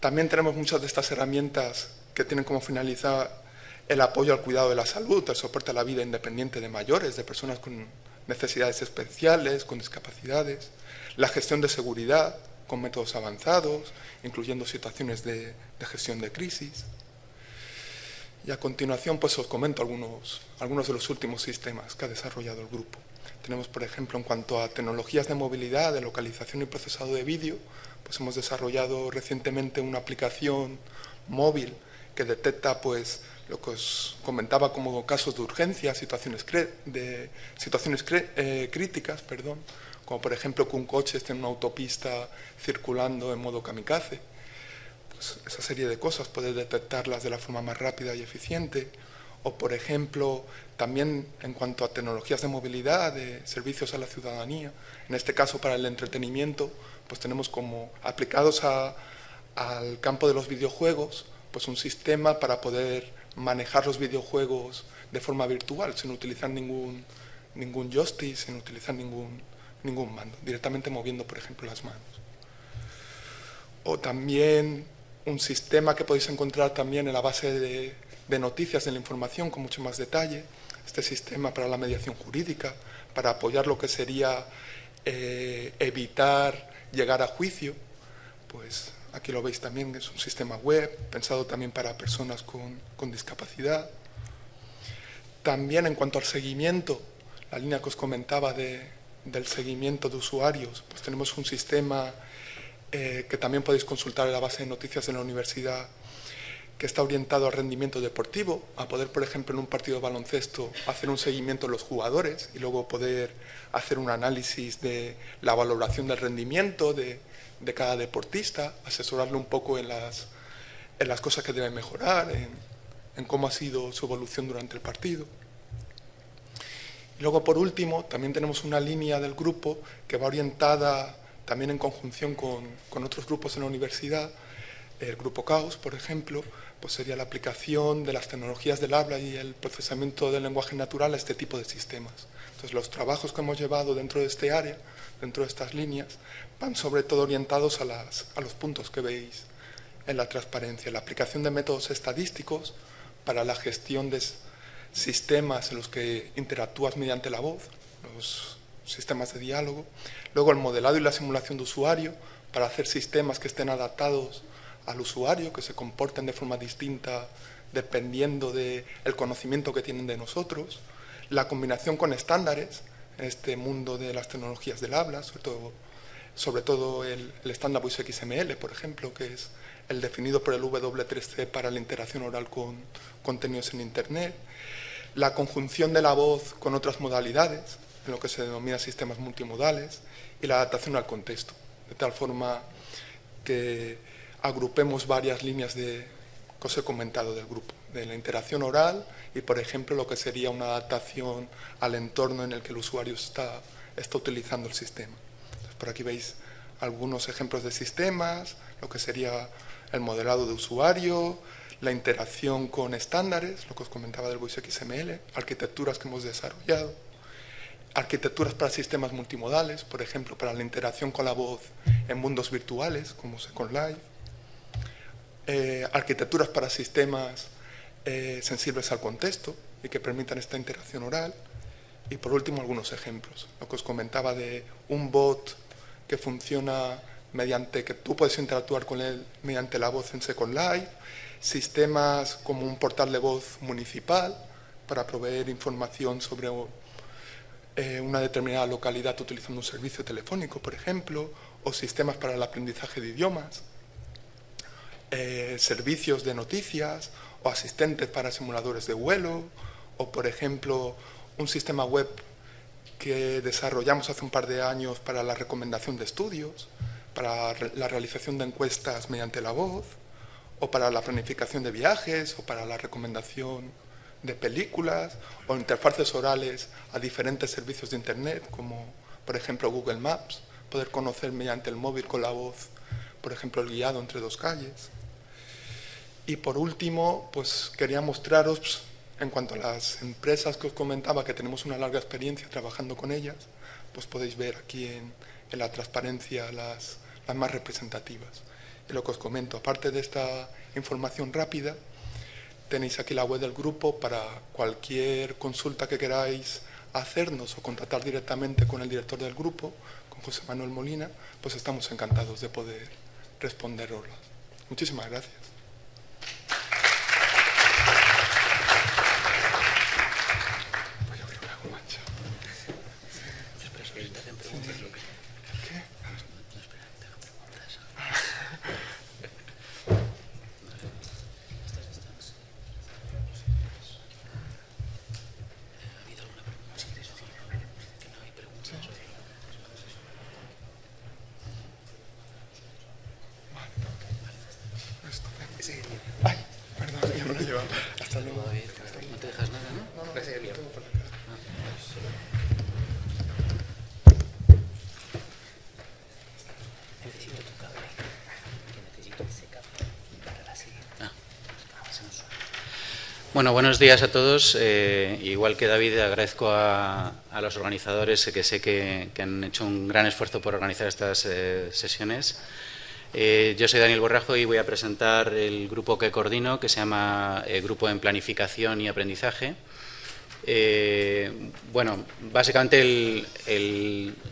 También tenemos muchas de estas herramientas que tienen como finalidad el apoyo al cuidado de la salud, el soporte a la vida independiente de mayores, de personas con necesidades especiales, con discapacidades, la gestión de seguridad con métodos avanzados, incluyendo situaciones de, gestión de crisis. Y a continuación pues os comento algunos, algunos de los últimos sistemas que ha desarrollado el grupo. Tenemos, por ejemplo, en cuanto a tecnologías de movilidad, de localización y procesado de vídeo, pues hemos desarrollado recientemente una aplicación móvil que detecta pues lo que os comentaba como casos de urgencia, situaciones, de, situaciones eh, críticas, perdón, como por ejemplo que un coche esté en una autopista circulando en modo kamikaze. Pues esa serie de cosas puede detectarlas de la forma más rápida y eficiente. O por ejemplo, también en cuanto a tecnologías de movilidad, de servicios a la ciudadanía, en este caso para el entretenimiento, pues tenemos como aplicados al campo de los videojuegos, pues un sistema para poder manejar los videojuegos de forma virtual, sin utilizar ningún, ningún joystick, sin utilizar ningún, ningún mando, directamente moviendo, por ejemplo, las manos. O también un sistema que podéis encontrar también en la base de, noticias de la información con mucho más detalle, este sistema para la mediación jurídica, para apoyar lo que sería eh, evitar llegar a juicio, pues Aquí lo veis también, es un sistema web pensado también para personas con, discapacidad. También en cuanto al seguimiento, la línea que os comentaba del seguimiento de usuarios, pues tenemos un sistema eh, que también podéis consultar en la base de noticias de la universidad que está orientado al rendimiento deportivo, a poder, por ejemplo, en un partido de baloncesto hacer un seguimiento de los jugadores y luego poder hacer un análisis de la valoración del rendimiento, de, cada deportista, asesorarle un poco en las, en las cosas que debe mejorar, en, en cómo ha sido su evolución durante el partido. Y luego, por último, también tenemos una línea del grupo que va orientada también en conjunción con, con otros grupos en la universidad, el grupo Caos, por ejemplo, pues sería la aplicación de las tecnologías del habla y el procesamiento del lenguaje natural a este tipo de sistemas. Entonces, los trabajos que hemos llevado dentro de este área, dentro de estas líneas, van sobre todo orientados a, los puntos que veis en la transparencia, la aplicación de métodos estadísticos para la gestión de sistemas en los que interactúas mediante la voz, los sistemas de diálogo, luego el modelado y la simulación de usuario para hacer sistemas que estén adaptados al usuario, que se comporten de forma distinta dependiendo del conocimiento que tienen de nosotros, la combinación con estándares en este mundo de las tecnologías del habla, sobre todo sobre todo el, estándar Voice XML, por ejemplo, que es el definido por el W3C para la interacción oral con contenidos en Internet, la conjunción de la voz con otras modalidades, en lo que se denomina sistemas multimodales, y la adaptación al contexto, de tal forma que agrupemos varias líneas de que os he comentado del grupo, de la interacción oral y, por ejemplo, lo que sería una adaptación al entorno en el que el usuario está, está utilizando el sistema. Por aquí veis algunos ejemplos de sistemas, lo que sería el modelado de usuario, la interacción con estándares, lo que os comentaba del Voice XML, arquitecturas que hemos desarrollado, arquitecturas para sistemas multimodales, por ejemplo, para la interacción con la voz en mundos virtuales, como Second Life, eh, arquitecturas para sistemas eh, sensibles al contexto y que permitan esta interacción oral, y por último algunos ejemplos, lo que os comentaba de un bot que funciona mediante que tú puedes interactuar con él mediante la voz en Second Life, sistemas como un portal de voz municipal para proveer información sobre eh, una determinada localidad utilizando un servicio telefónico, por ejemplo, o sistemas para el aprendizaje de idiomas, eh, servicios de noticias o asistentes para simuladores de vuelo, o por ejemplo un sistema web que desarrollamos hace un par de años para la recomendación de estudios, para la realización de encuestas mediante la voz, o para la planificación de viajes, o para la recomendación de películas, o interfaces orales a diferentes servicios de Internet, como por ejemplo Google Maps, poder conocer mediante el móvil con la voz, por ejemplo, el guiado entre dos calles. Y por último, pues quería mostraros en cuanto a las empresas que os comentaba, que tenemos una larga experiencia trabajando con ellas, pues podéis ver aquí en, la transparencia las, más representativas. Y lo que os comento, aparte de esta información rápida, tenéis aquí la web del grupo para cualquier consulta que queráis hacernos o contactar directamente con el director del grupo, con José Manuel Molina, pues estamos encantados de poder responderos. Muchísimas gracias. Bueno, buenos días a todos. Eh, igual que David, agradezco a, los organizadores que sé que, han hecho un gran esfuerzo por organizar estas eh, sesiones. Eh, yo soy Daniel Borrajo y voy a presentar el grupo que coordino, que se llama Grupo en Planificación y Aprendizaje. bueno, básicamente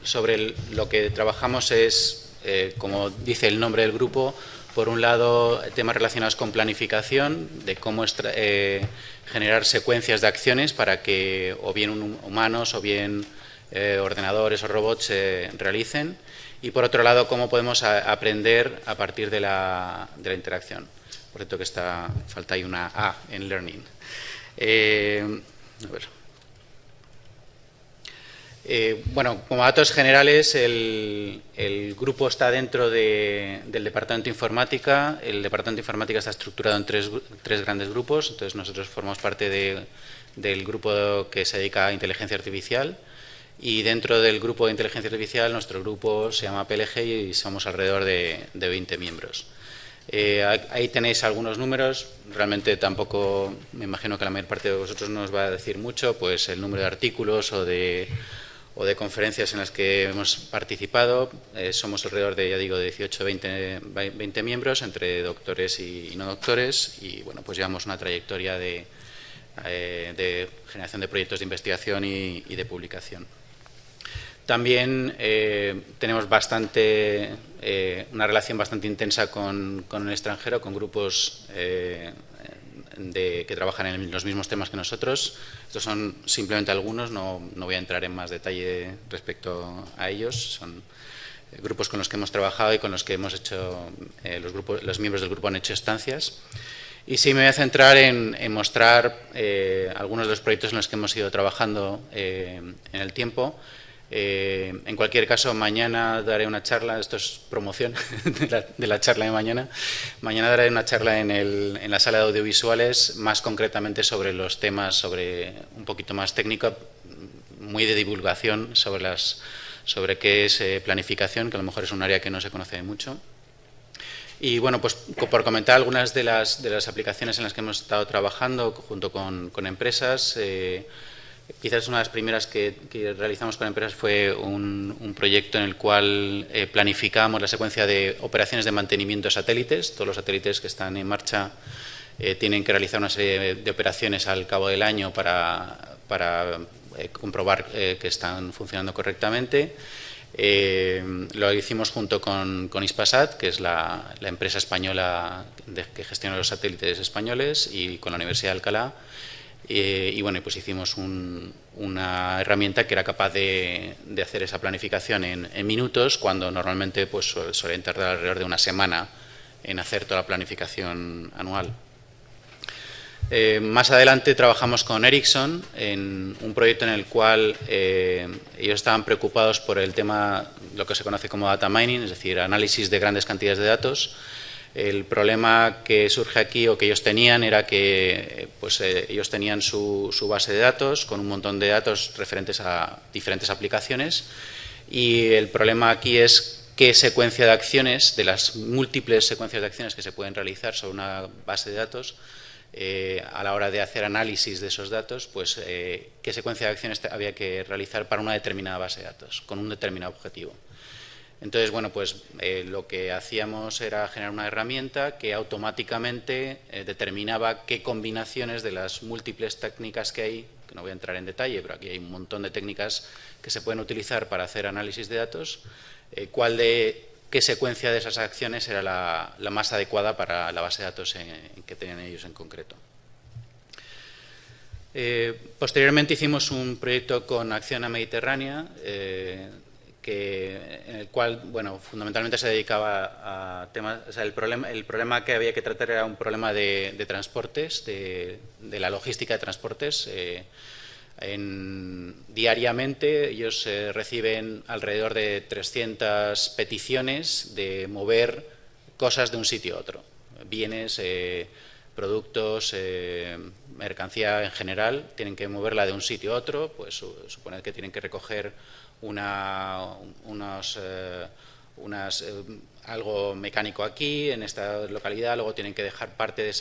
sobre lo que trabajamos es, como dice el nombre del grupo, por un lado, temas relacionados con planificación, de cómo eh, generar secuencias de acciones para que o bien humanos o bien eh, ordenadores o robots se realicen. Y por otro lado, cómo podemos aprender a partir de la, interacción. Por cierto que está, falta ahí una A en learning. Eh, a ver. Eh, bueno, como datos generales, el, grupo está dentro del Departamento de Informática. El Departamento de Informática está estructurado en tres, grandes grupos. Entonces, nosotros formamos parte del grupo que se dedica a inteligencia artificial. Y dentro del grupo de inteligencia artificial, nuestro grupo se llama PLG y somos alrededor de, 20 miembros. Eh, ahí tenéis algunos números. Realmente tampoco, me imagino que la mayor parte de vosotros no os va a decir mucho, pues el número de artículos o de o de conferencias en las que hemos participado. Eh, somos alrededor de, ya digo, de 18 20, 20 miembros, entre doctores y, no doctores, y bueno, pues llevamos una trayectoria de, eh, generación de proyectos de investigación y, de publicación. También eh, tenemos bastante, una relación bastante intensa con, con, el extranjero, con grupos que trabajan en los mismos temas que nosotros. Estos son simplemente algunos, no, voy a entrar en más detalle respecto a ellos. Son eh, grupos con los que hemos trabajado y con los que hemos hecho, eh, los, grupos, los miembros del grupo han hecho estancias. Y sí me voy a centrar en, mostrar eh, algunos de los proyectos en los que hemos ido trabajando en el tiempo eh, en cualquier caso, mañana daré una charla, esto es promoción de la, charla de mañana. Mañana daré una charla en, la sala de audiovisuales, más concretamente sobre los temas, sobre un poquito más técnico, muy de divulgación sobre, las, sobre qué es eh, planificación, que a lo mejor es un área que no se conoce mucho. Y bueno, pues por comentar algunas de las, de las aplicaciones en las que hemos estado trabajando junto con, empresas. Eh, Quizás una de las primeras que, realizamos con empresas fue un, proyecto en el cual eh, planificamos la secuencia de operaciones de mantenimiento de satélites. Todos los satélites que están en marcha eh, tienen que realizar una serie de operaciones al cabo del año para, eh, comprobar que están funcionando correctamente. lo hicimos junto con, Ispasat, que es la, empresa española que gestiona los satélites españoles, y con la Universidad de Alcalá. Eh, y bueno, pues hicimos una herramienta que era capaz de, hacer esa planificación en, minutos, cuando normalmente pues, suelen tardar alrededor de una semana en hacer toda la planificación anual. Eh, más adelante trabajamos con Ericsson en un proyecto en el cual eh, ellos estaban preocupados por el tema, lo que se conoce como data mining, es decir, análisis de grandes cantidades de datos, el problema que surge aquí o que ellos tenían era que pues, eh, ellos tenían su, base de datos con un montón de datos referentes a diferentes aplicaciones y el problema aquí es qué secuencia de acciones, de las múltiples secuencias de acciones que se pueden realizar sobre una base de datos, eh, a la hora de hacer análisis de esos datos, pues eh, qué secuencia de acciones había que realizar para una determinada base de datos, con un determinado objetivo. Entonces, bueno, pues eh, lo que hacíamos era generar una herramienta que automáticamente eh, determinaba qué combinaciones de las múltiples técnicas que hay, que no voy a entrar en detalle, pero aquí hay un montón de técnicas que se pueden utilizar para hacer análisis de datos, eh, cuál de qué secuencia de esas acciones era la, más adecuada para la base de datos que tenían ellos en concreto. posteriormente hicimos un proyecto con Acción a Mediterránea, que, en el cual, bueno, fundamentalmente se dedicaba a temas, o sea, el problema, el problema que había que tratar era un problema de, transportes, de, la logística de transportes. Eh, diariamente ellos eh, reciben alrededor de 300 peticiones de mover cosas de un sitio a otro, bienes, eh, productos, mercancía en general, tienen que moverla de un sitio a otro, pues suponer que tienen que recoger una, unos, eh, unas, eh, algo mecánico aquí, en esta localidad, luego tienen que dejar parte de,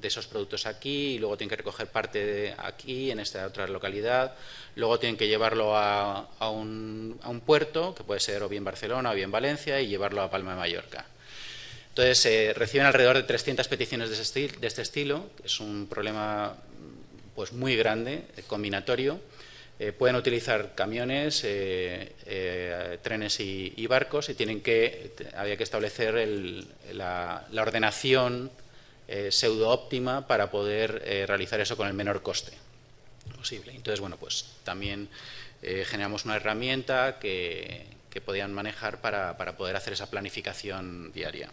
de esos productos aquí y luego tienen que recoger parte de aquí, en esta otra localidad, luego tienen que llevarlo a, un, a un, puerto, que puede ser o bien Barcelona o bien Valencia, y llevarlo a Palma de Mallorca. Entonces, eh, reciben alrededor de 300 peticiones de, de este estilo, que es un problema pues, muy grande, combinatorio, eh, pueden utilizar camiones, eh, eh, trenes y, barcos y tienen que, había que establecer la, ordenación pseudo óptima para poder realizar eso con el menor coste posible. Entonces, bueno, pues también generamos una herramienta que, podían manejar para poder hacer esa planificación diaria.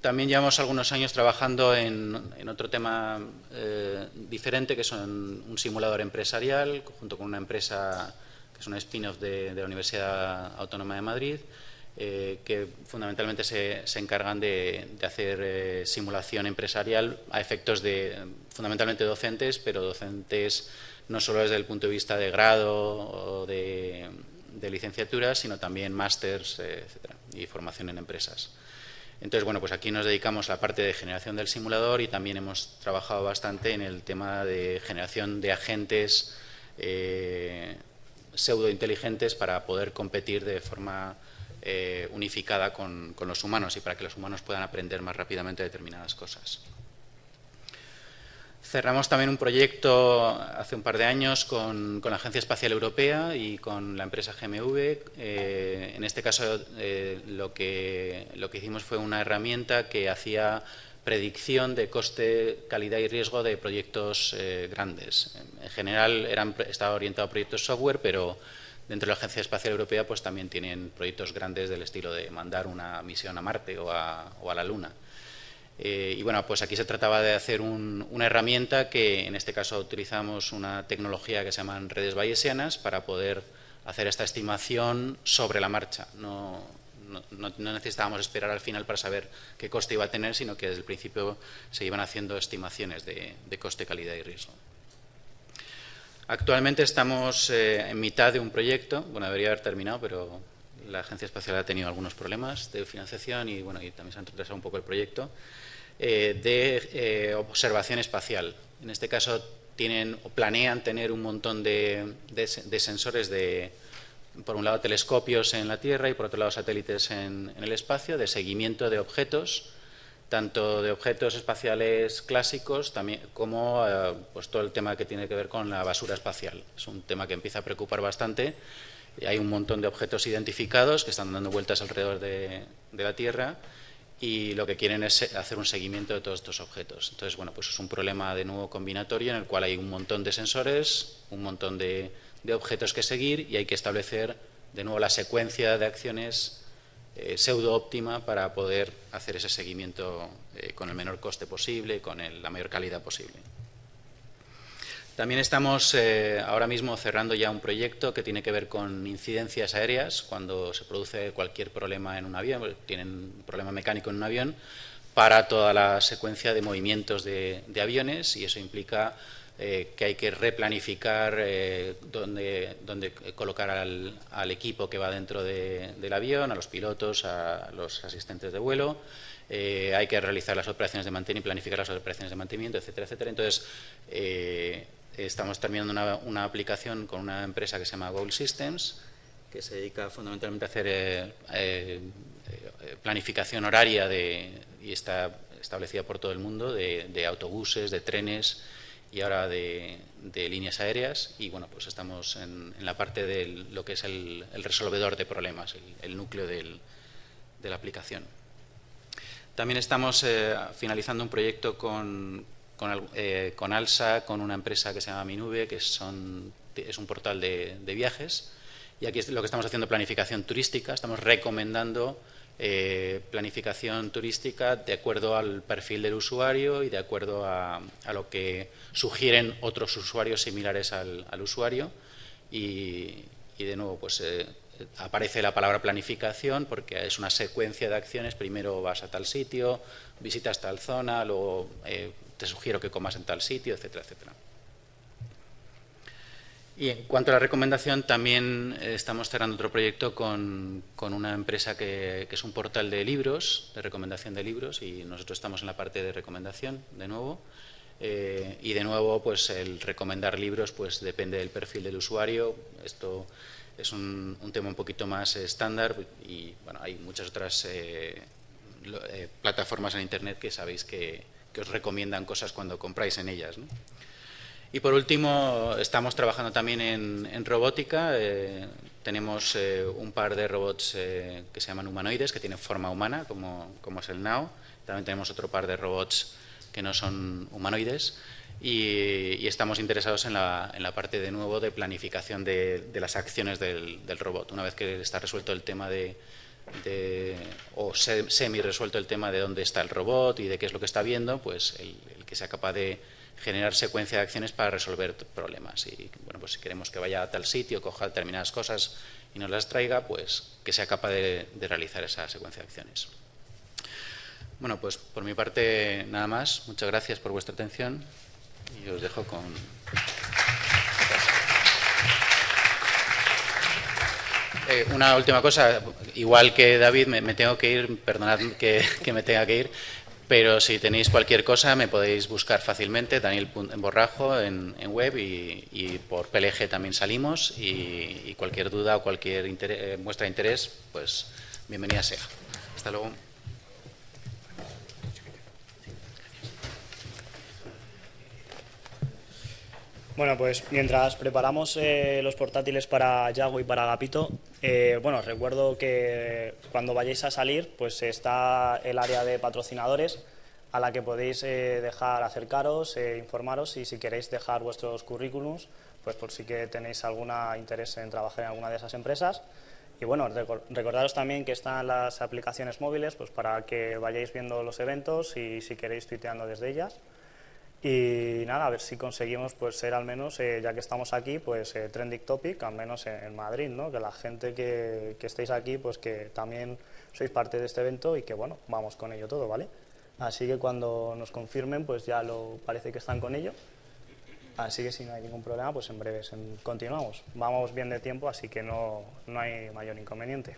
También llevamos algunos años trabajando en, otro tema eh, diferente, que es un, simulador empresarial, junto con una empresa que es un spin-off de, la Universidad Autónoma de Madrid, eh, que fundamentalmente se, encargan de, hacer eh, simulación empresarial a efectos de fundamentalmente docentes, pero docentes no solo desde el punto de vista de grado o de, licenciatura, sino también másters y formación en empresas. Entonces, bueno, pues aquí nos dedicamos a la parte de generación del simulador y también hemos trabajado bastante en el tema de generación de agentes eh, pseudo-inteligentes para poder competir de forma eh, unificada con los humanos y para que los humanos puedan aprender más rápidamente determinadas cosas. Cerramos también un proyecto hace un par de años con, la Agencia Espacial Europea y con la empresa GMV. Eh, en este caso, eh, lo, que, hicimos fue una herramienta que hacía predicción de coste, calidad y riesgo de proyectos eh, grandes. En general estaba orientado a proyectos software, pero dentro de la Agencia Espacial Europea pues también tienen proyectos grandes del estilo de mandar una misión a Marte o a la Luna. Eh, y bueno, pues aquí se trataba de hacer una herramienta que en este caso utilizamos una tecnología que se llaman redes bayesianas para poder hacer esta estimación sobre la marcha. No, necesitábamos esperar al final para saber qué coste iba a tener, sino que desde el principio se iban haciendo estimaciones de, coste, calidad y riesgo. Actualmente estamos eh, en mitad de un proyecto, bueno, debería haber terminado, pero la Agencia Espacial ha tenido algunos problemas de financiación y, bueno, y también se ha retrasado un poco el proyecto. Eh, de eh, observación espacial. En este caso tienen o planean tener un montón de, sensores de, por un lado, telescopios en la Tierra y por otro lado, satélites en, el espacio, de seguimiento de objetos, tanto de objetos espaciales clásicos también, como eh, pues, todo el tema que tiene que ver con la basura espacial. Es un tema que empieza a preocupar bastante. Hay un montón de objetos identificados que están dando vueltas alrededor de la Tierra y lo que quieren es hacer un seguimiento de todos estos objetos. Entonces, bueno, pues es un problema de nuevo combinatorio en el cual hay un montón de sensores, un montón de, objetos que seguir y hay que establecer de nuevo la secuencia de acciones eh, pseudo óptima para poder hacer ese seguimiento eh, con el menor coste posible, con la mayor calidad posible. También estamos eh, ahora mismo cerrando ya un proyecto que tiene que ver con incidencias aéreas, cuando se produce cualquier problema en un avión, pues, tienen un problema mecánico en un avión, para toda la secuencia de movimientos de, aviones y eso implica eh, que hay que replanificar eh, dónde, colocar al, equipo que va dentro del avión, a los pilotos, a los asistentes de vuelo. hay que realizar las operaciones de mantenimiento planificar las operaciones de mantenimiento, etcétera, etcétera. Entonces, estamos terminando una, aplicación con una empresa que se llama Goal Systems, que se dedica fundamentalmente a hacer eh, eh, planificación horaria de, y está establecida por todo el mundo de, autobuses, de trenes y ahora de, líneas aéreas. Y bueno, pues estamos en, la parte de lo que es el, resolvedor de problemas, el, núcleo de la aplicación. También estamos finalizando un proyecto con, con, Alsa, con una empresa que se llama Minube, que es un portal de, viajes y aquí lo que estamos haciendo planificación turística, estamos recomendando eh, planificación turística de acuerdo al perfil del usuario y de acuerdo a, lo que sugieren otros usuarios similares al, usuario. Y, de nuevo, pues eh, aparece la palabra planificación porque es una secuencia de acciones. Primero vas a tal sitio, visitas tal zona, luego eh, te sugiero que comas en tal sitio, etcétera, etcétera. Y en cuanto a la recomendación, también eh, estamos cerrando otro proyecto con, una empresa que, es un portal de libros, de recomendación de libros, y nosotros estamos en la parte de recomendación, de nuevo. Eh, y de nuevo, pues el recomendar libros pues depende del perfil del usuario. Esto es un, tema un poquito más estándar y bueno, hay muchas otras eh, plataformas en Internet que sabéis que, que, os recomiendan cosas cuando compráis en ellas. ¿no? Y por último, estamos trabajando también en, robótica. Eh, tenemos eh, un par de robots eh, que se llaman humanoides, que tienen forma humana, como, es el NAO. También tenemos otro par de robots que no son humanoides. Y, estamos interesados en la, parte de nuevo de planificación de, las acciones del, robot. Una vez que está resuelto el tema de, o semi resuelto el tema de dónde está el robot y de qué es lo que está viendo, pues el que sea capaz de generar secuencia de acciones para resolver problemas. Y bueno, pues si queremos que vaya a tal sitio, coja determinadas cosas y nos las traiga, pues que sea capaz de, realizar esa secuencia de acciones. Bueno, pues por mi parte nada más. Muchas gracias por vuestra atención y os dejo con. Eh, una última cosa, igual que David, me, tengo que ir, perdonad que, me tenga que ir, pero si tenéis cualquier cosa me podéis buscar fácilmente, Daniel Borrajo en, web y, por PLG también salimos y, cualquier duda o cualquier eh, muestra de interés, pues bienvenida sea. Hasta luego. Bueno, pues mientras preparamos eh, los portátiles para Yago y para Agapito, eh, bueno, recuerdo que cuando vayáis a salir, pues está el área de patrocinadores a la que podéis eh, dejar acercaros, informaros y si queréis dejar vuestros currículums, pues por si que tenéis algún interés en trabajar en alguna de esas empresas. Y bueno, recordaros también que están las aplicaciones móviles, pues para que vayáis viendo los eventos y si queréis tuiteando desde ellas. Y nada, a ver si conseguimos pues ser al menos, eh, ya que estamos aquí, pues eh, trending topic, al menos en, Madrid, ¿no? Que la gente que, que, estéis aquí, pues que también sois parte de este evento y que bueno, vamos con ello todo, ¿vale? Así que cuando nos confirmen, pues ya lo parece que están con ello. Así que si no hay ningún problema, pues en breve continuamos. Vamos bien de tiempo, así que no, no hay mayor inconveniente.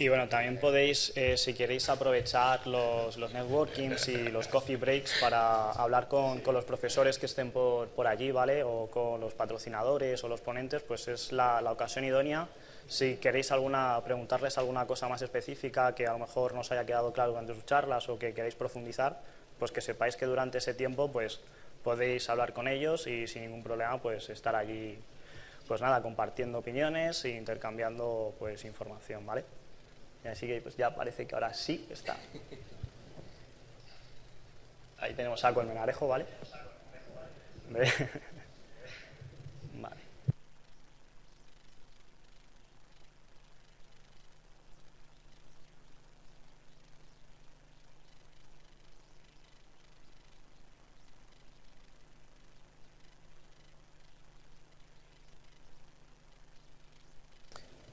Y bueno, también podéis, eh, si queréis, aprovechar los, los, networkings y los coffee breaks para hablar con, con los profesores que estén por, por, allí, ¿vale? O con los patrocinadores o los ponentes, pues es la, la, ocasión idónea. Si queréis alguna, preguntarles alguna cosa más específica que a lo mejor no os haya quedado claro durante sus charlas o que queréis profundizar, pues que sepáis que durante ese tiempo pues podéis hablar con ellos y sin ningún problema pues estar allí, pues nada, compartiendo opiniones e intercambiando pues información, ¿vale? Así que pues ya parece que ahora sí está. Ahí tenemos a Colmenarejo, ¿vale?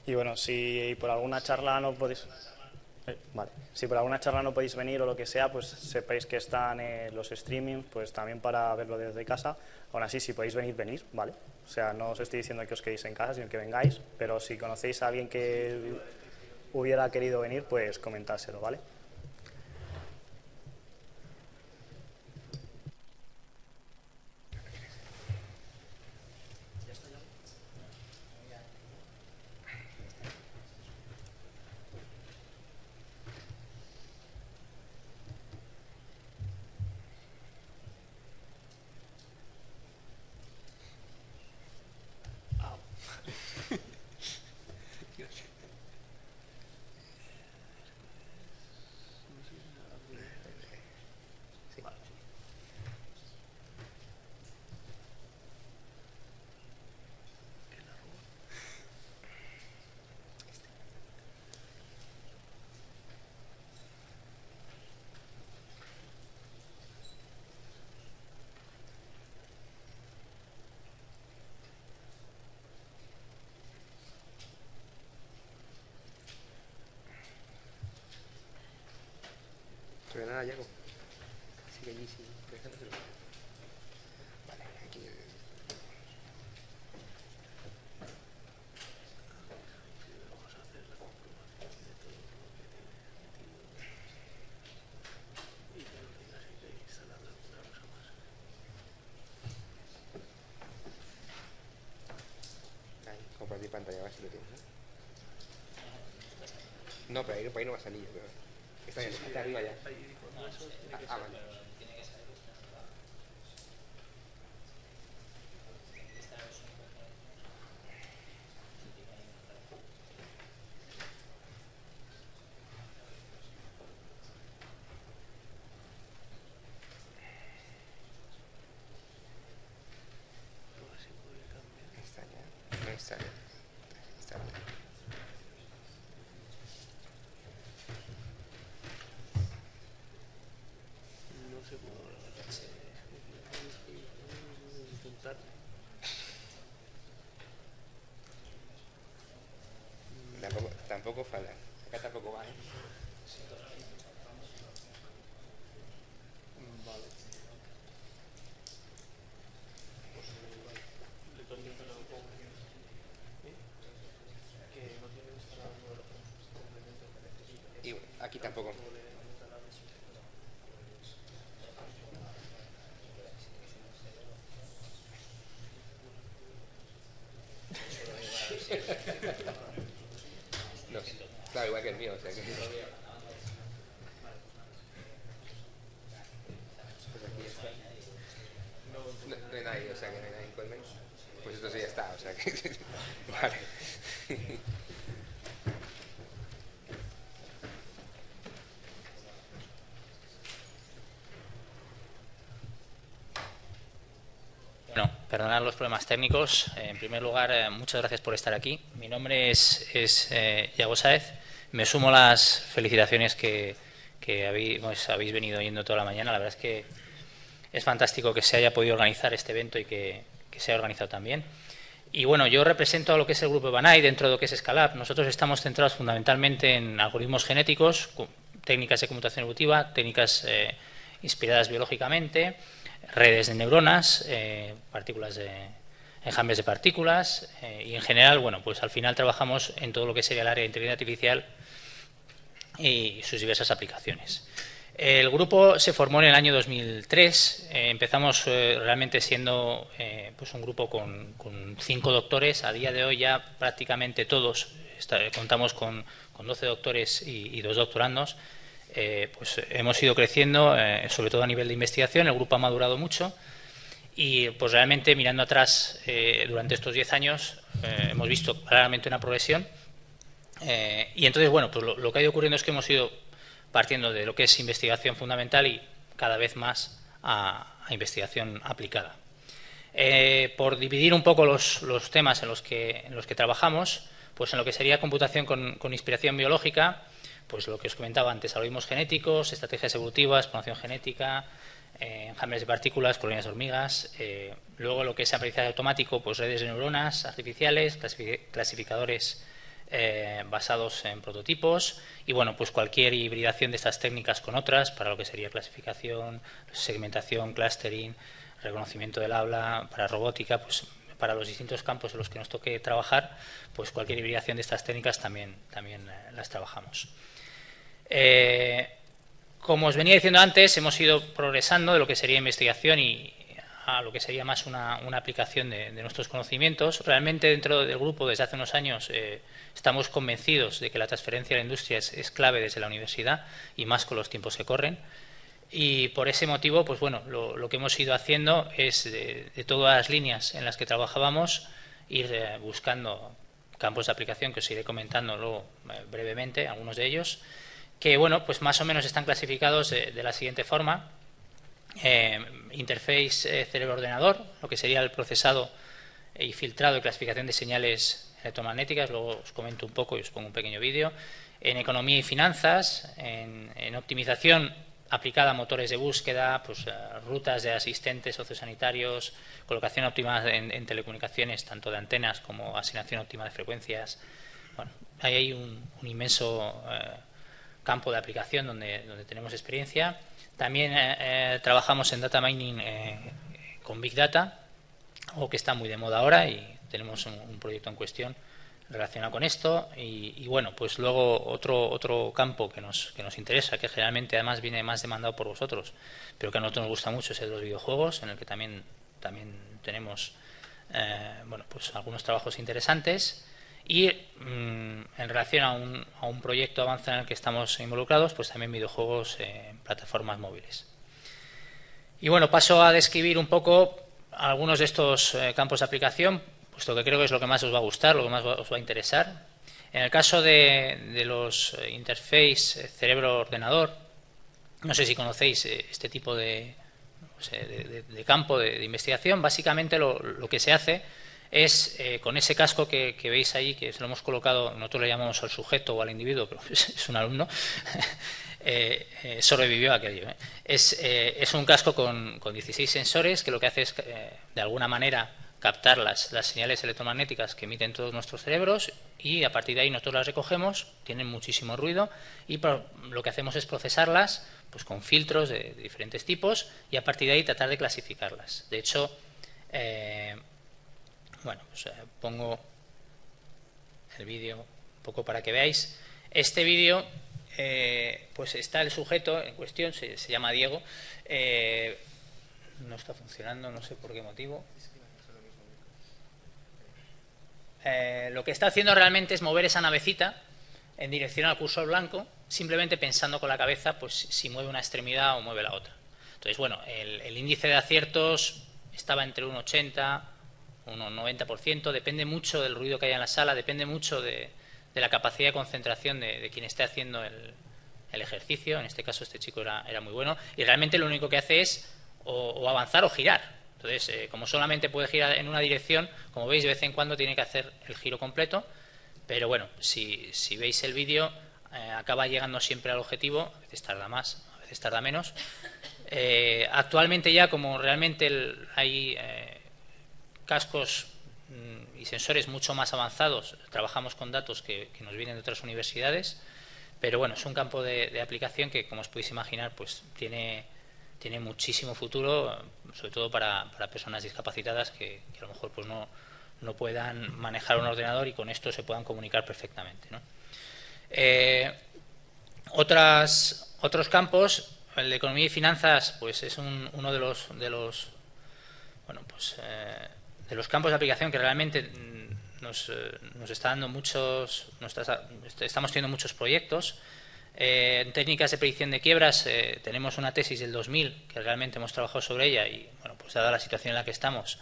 Y bueno, si por alguna charla no podéis... eh. Si por alguna charla no podéis venir o lo que sea, pues sepáis que están eh, los streamings, pues también para verlo desde casa. Aún así, si podéis venir, venir, ¿vale? O sea, no os estoy diciendo que os quedéis en casa, sino que vengáis, pero si conocéis a alguien que hubiera querido venir, pues comentárselo, ¿vale? Pero nada, Yago. Sigue allí, sí. Déjatelo. Vale, aquí. Ahí, compartir pantalla, a ver si lo tienes, ¿no? No, pero ahí, no va a salir, pero... Está bien, está arriba ya. Ah, ah, vale. Ahí está ya. Ahí está ya. Ahí está. Tampoco, falta. Acá tampoco va, ¿eh? Y aquí tampoco. Igual que el mío, o sea que... Pues aquí está. No, no hay nadie, o sea que no hay nadie en Colmen. Pues entonces ya está, o sea que... vale. Bueno, perdonad los problemas técnicos. En primer lugar, eh, muchas gracias por estar aquí. Mi nombre es, es eh, Iago Sáez. Me sumo las felicitaciones que, que habéis, pues, habéis venido oyendo toda la mañana. La verdad es que es fantástico que se haya podido organizar este evento y que, se haya organizado también. Y bueno, yo represento a lo que es el grupo Banai dentro de lo que es Scalab. Nosotros estamos centrados fundamentalmente en algoritmos genéticos, técnicas de computación evolutiva, técnicas eh, inspiradas biológicamente, redes de neuronas, eh, partículas de enjambres de partículas eh, y en general, bueno, pues al final trabajamos en todo lo que sería el área de inteligencia artificial y sus diversas aplicaciones. El grupo se formó en el año 2003. eh, empezamos eh, realmente siendo eh, pues un grupo con, con cinco doctores. A día de hoy ya prácticamente todos está- contamos con, con 12 doctores y, y dos doctorandos. Eh, pues hemos ido creciendo, eh, sobre todo a nivel de investigación. El grupo ha madurado mucho y pues realmente mirando atrás eh, durante estos 10 años hemos visto claramente una progresión eh, y entonces, bueno, pues lo, que ha ido ocurriendo es que hemos ido partiendo de lo que es investigación fundamental y cada vez más a, investigación aplicada. Eh, por dividir un poco los, los temas en los, que, en los que trabajamos, pues en lo que sería computación con, inspiración biológica, pues lo que os comentaba antes, algoritmos genéticos, estrategias evolutivas, programación genética, eh, enjambres de partículas, colonias de hormigas, eh, luego lo que es aprendizaje automático, pues redes de neuronas artificiales, clasifi- clasificadores eh, basados en prototipos y bueno, pues cualquier hibridación de estas técnicas con otras para lo que sería clasificación, segmentación, clustering, reconocimiento del habla, para robótica, pues para los distintos campos en los que nos toque trabajar, pues cualquier hibridación de estas técnicas también, también eh, las trabajamos. Eh, como os venía diciendo antes, hemos ido progresando de lo que sería investigación y a lo que sería más una, aplicación de, nuestros conocimientos. Realmente dentro del grupo desde hace unos años eh, estamos convencidos de que la transferencia a la industria es, clave desde la universidad y más con los tiempos que corren. Y por ese motivo, pues bueno, lo, que hemos ido haciendo es de, todas las líneas en las que trabajábamos ir eh, buscando campos de aplicación que os iré comentando luego eh, brevemente, algunos de ellos, que bueno, pues más o menos están clasificados de, la siguiente forma. Eh, interface cerebro-ordenador, lo que sería el procesado y filtrado y clasificación de señales electromagnéticas, luego os comento un poco y os pongo un pequeño vídeo. En economía y finanzas, en, en optimización aplicada a motores de búsqueda, pues, eh, rutas de asistentes sociosanitarios, colocación óptima en, telecomunicaciones, tanto de antenas como asignación óptima de frecuencias. Bueno, ahí hay un, inmenso eh, campo de aplicación donde, donde tenemos experiencia. También eh, trabajamos en data mining con Big Data, o que está muy de moda ahora y tenemos un proyecto en cuestión relacionado con esto y, bueno pues luego otro otro campo que nos que nos interesa que generalmente además viene más demandado por vosotros pero que a nosotros nos gusta mucho es el de los videojuegos en el que también también tenemos eh, bueno pues algunos trabajos interesantes y mm, en relación a un, a un proyecto avanzado en el que estamos involucrados pues también videojuegos en plataformas móviles y bueno paso a describir un poco algunos de estos eh, campos de aplicación puesto que creo que es lo que más os va a gustar, lo que más os va a interesar. En el caso de, los eh, interface eh, cerebro-ordenador, no sé si conocéis este tipo de, campo de, investigación, básicamente lo, que se hace es con ese casco que, veis ahí, que se lo hemos colocado, nosotros le llamamos al sujeto o al individuo, pero es, un alumno, sobrevivió aquello. Es, es, un casco con, con, 16 sensores que lo que hace es, de alguna manera, captar las, las, señales electromagnéticas que emiten todos nuestros cerebros y a partir de ahí nosotros las recogemos, tienen muchísimo ruido y lo que hacemos es procesarlas pues con filtros de, diferentes tipos y a partir de ahí tratar de clasificarlas. De hecho, eh, bueno, pues, eh, pongo el vídeo un poco para que veáis. Este vídeo, eh, pues está el sujeto en cuestión, se, llama Diego. no está funcionando, no sé por qué motivo. Eh, lo que está haciendo realmente es mover esa navecita en dirección al cursor blanco, simplemente pensando con la cabeza pues si mueve una extremidad o mueve la otra. Entonces, bueno, el, índice de aciertos estaba entre un 80, un 90%, depende mucho del ruido que haya en la sala, depende mucho de, la capacidad de concentración de, quien esté haciendo el, ejercicio, en este caso este chico era, muy bueno, y realmente lo único que hace es o avanzar o girar. Entonces, eh, como solamente puede girar en una dirección, como veis, de vez en cuando tiene que hacer el giro completo, pero bueno, si, veis el vídeo, eh, acaba llegando siempre al objetivo, a veces tarda más, a veces tarda menos. Eh, actualmente ya, como realmente hay cascos mm, y sensores mucho más avanzados, trabajamos con datos que, nos vienen de otras universidades, pero bueno, es un campo de, aplicación que, como os podéis imaginar, pues tiene tiene muchísimo futuro, sobre todo para, personas discapacitadas que, a lo mejor pues no, no, puedan manejar un ordenador y con esto se puedan comunicar perfectamente. Eh, otras, otros campos, el de economía y finanzas, pues es uno de los, de los bueno, pues, eh, de los campos de aplicación que realmente nos, eh, nos está dando muchos, estamos teniendo muchos proyectos. Eh, en técnicas de predicción de quiebras eh, tenemos una tesis del 2000 que realmente hemos trabajado sobre ella y, bueno, pues dada la situación en la que estamos,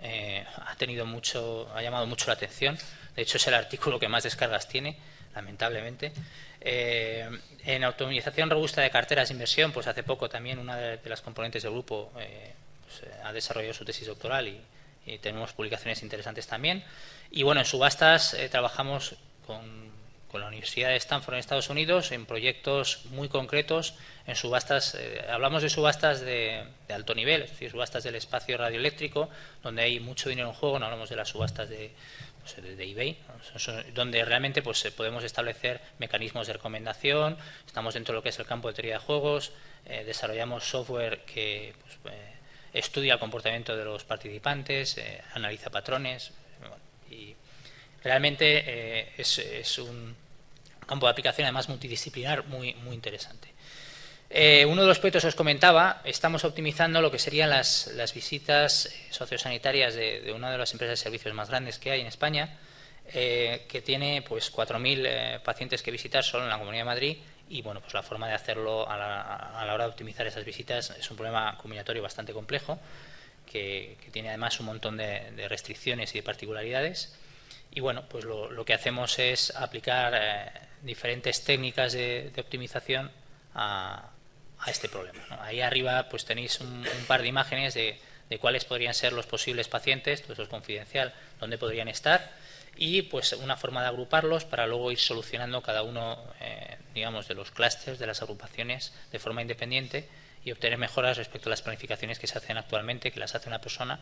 eh, ha tenido mucho, ha llamado mucho la atención. De hecho, es el artículo que más descargas tiene, lamentablemente. en automatización robusta de carteras de inversión, pues hace poco también una de, las componentes del grupo pues, ha desarrollado su tesis doctoral y, tenemos publicaciones interesantes también. Y bueno, en subastas trabajamos con con la Universidad de Stanford en Estados Unidos en proyectos muy concretos, en subastas, hablamos de subastas de, alto nivel, es decir, subastas del espacio radioeléctrico, donde hay mucho dinero en juego, no hablamos de las subastas de, pues, de, eBay, donde realmente pues, podemos establecer mecanismos de recomendación, estamos dentro de lo que es el campo de teoría de juegos, desarrollamos software que pues, estudia el comportamiento de los participantes, analiza patrones, y realmente eh, es, un campo de aplicación además multidisciplinar muy, muy interesante. Eh, uno de los proyectos os comentaba, estamos optimizando lo que serían las, visitas eh, sociosanitarias de, una de las empresas de servicios más grandes que hay en España, que tiene pues 4.000 pacientes que visitar solo en la Comunidad de Madrid y bueno, pues la forma de hacerlo a la, hora de optimizar esas visitas es un problema combinatorio bastante complejo que, tiene además un montón de, restricciones y de particularidades. Y bueno, pues lo, que hacemos es aplicar eh, diferentes técnicas de, optimización a, este problema. Ahí arriba pues tenéis un, par de imágenes de, cuáles podrían ser los posibles pacientes, todo eso es confidencial, dónde podrían estar y pues una forma de agruparlos para luego ir solucionando cada uno, eh, digamos, de los clústeres, de las agrupaciones de forma independiente y obtener mejoras respecto a las planificaciones que se hacen actualmente, que las hace una persona.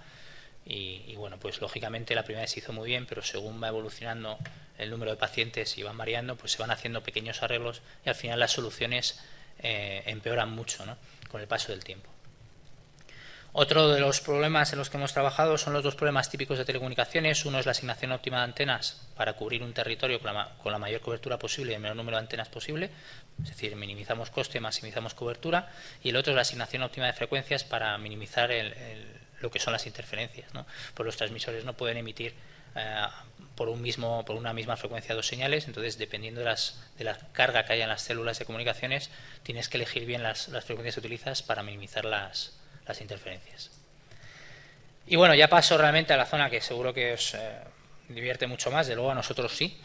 Y, bueno, pues lógicamente la primera se hizo muy bien, pero según va evolucionando el número de pacientes y van variando, pues se van haciendo pequeños arreglos y al final las soluciones eh, empeoran mucho ¿no? con el paso del tiempo. Otro de los problemas en los que hemos trabajado son los dos problemas típicos de telecomunicaciones. Uno es la asignación óptima de antenas para cubrir un territorio con la, mayor cobertura posible y el menor número de antenas posible. Es decir, minimizamos coste, maximizamos cobertura. Y el otro es la asignación óptima de frecuencias para minimizar lo que son las interferencias. ¿no? Pues los transmisores no pueden emitir eh, por, un mismo, por una misma frecuencia dos señales. Entonces, dependiendo de, la carga que haya en las células de comunicaciones, tienes que elegir bien las, las frecuencias que utilizas para minimizar las las interferencias. Y bueno, ya paso realmente a la zona que seguro que os eh, divierte mucho más, de luego a nosotros sí,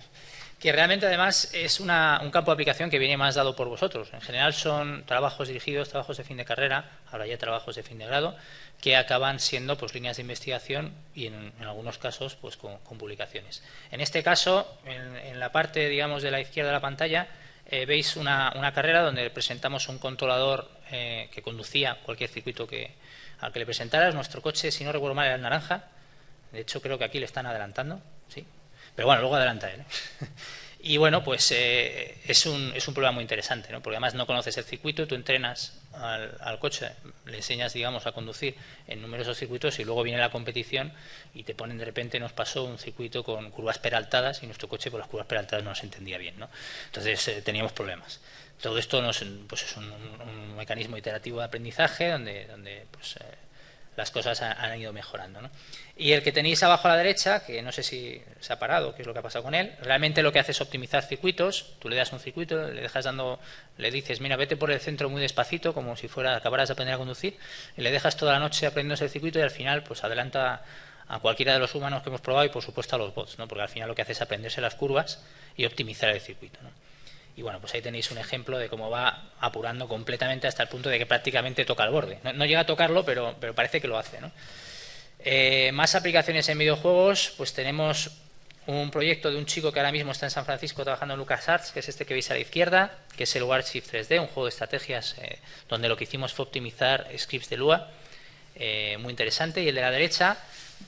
que realmente además es un campo de aplicación que viene más dado por vosotros. En general son trabajos dirigidos, trabajos de fin de carrera, ahora ya trabajos de fin de grado, que acaban siendo pues líneas de investigación y en, algunos casos pues con, publicaciones. En este caso, en, la parte digamos de la izquierda de la pantalla, eh, veis una, carrera donde presentamos un controlador eh, que conducía cualquier circuito que, al que le presentaras. Nuestro coche, si no recuerdo mal, era el naranja. De hecho, creo que aquí le están adelantando. ¿sí? Pero bueno, luego adelanta él. ¿eh? Y bueno, pues es, un, es un problema muy interesante, ¿no? porque además no conoces el circuito, tú entrenas al, coche, le enseñas, digamos, a conducir en numerosos circuitos y luego viene la competición y te ponen de repente, nos pasó un circuito con curvas peraltadas y nuestro coche por las curvas peraltadas no se entendía bien. ¿no? Entonces eh, teníamos problemas. Todo esto nos, pues es un, mecanismo iterativo de aprendizaje donde, donde pues, eh, las cosas han, ido mejorando. ¿no? Y el que tenéis abajo a la derecha, que no sé si se ha parado, qué es lo que ha pasado con él, realmente lo que hace es optimizar circuitos. Tú le das un circuito, le dejas dando, le dices, mira, vete por el centro muy despacito, como si fuera acabaras de aprender a conducir, y le dejas toda la noche aprendiendo ese circuito y al final, pues adelanta a cualquiera de los humanos que hemos probado y por supuesto a los bots, ¿no? porque al final lo que hace es aprenderse las curvas y optimizar el circuito. ¿no? Y bueno, pues ahí tenéis un ejemplo de cómo va apurando completamente hasta el punto de que prácticamente toca el borde. No, llega a tocarlo, pero, parece que lo hace. ¿no? Eh, más aplicaciones en videojuegos, pues tenemos un proyecto de un chico que ahora mismo está en San Francisco trabajando en LucasArts, que es este que veis a la izquierda, que es el Warship 3D, un juego de estrategias eh, donde lo que hicimos fue optimizar scripts de Lua, eh, muy interesante. Y el de la derecha,